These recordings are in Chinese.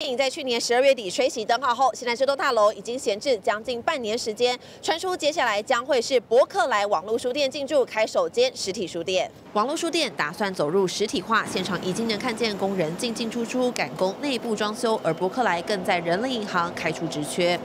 电影在去年十二月底吹熄灯号后，现在这栋大楼已经闲置将近半年时间，传出接下来将会是伯克莱网络书店进驻开首间实体书店。网络书店打算走入实体化，现场已经能看见工人进进出出赶工内部装修，而伯克莱更在人类银行开出职缺。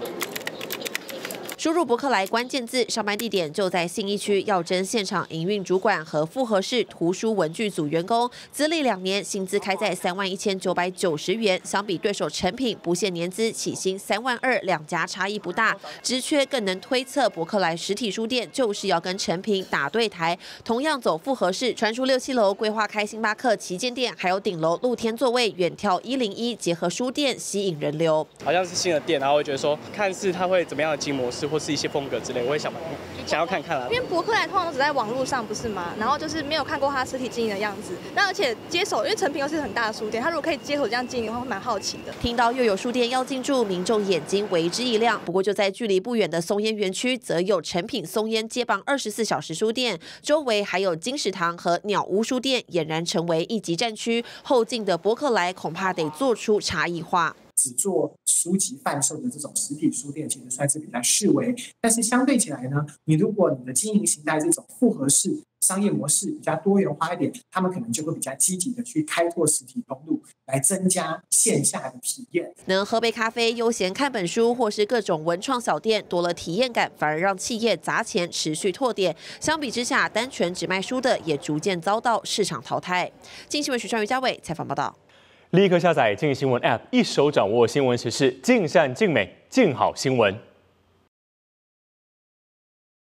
输入伯克莱关键字，上班地点就在信义区，要征现场营运主管和复合式图书文具组员工，资历两年，薪资开在三万一千九百九十元，相比对手成品不限年资，起薪三万二，两家差异不大。职缺更能推测，伯克莱实体书店就是要跟成品打对台，同样走复合式。传出六七楼规划开星巴克旗舰店，还有顶楼露天座位远眺一零一，结合书店吸引人流。好像是新的店，然后我觉得说，看似它会怎么样的经营模式。或是一些风格之类，我也想想要看看啦。因为博客来通常都只在网络上，不是吗？然后就是没有看过他实体经营的样子。那而且接手，因为成品又是很大的书店，他如果可以接手这样经营的话，会蛮好奇的。听到又有书店要进驻，民众眼睛为之一亮。不过就在距离不远的松烟园区，则有成品松烟接棒二十四小时书店，周围还有金石堂和鸟屋书店，俨然成为一级战区。后进的博客来恐怕得做出差异化。只做书籍贩售的这种实体书店，其实算是比较示威。但是相对起来呢，你如果你的经营形态这种复合式商业模式比较多元化一点，他们可能就会比较积极的去开拓实体通路，来增加线下的体验。能喝杯咖啡、悠闲看本书，或是各种文创小店，多了体验感，反而让企业砸钱持续拓点。相比之下，单纯只卖书的也逐渐遭到市场淘汰。经新闻许川、于嘉伟采访报道。立刻下载《静新闻》App，一手掌握新闻时事，尽善尽美，尽好新闻。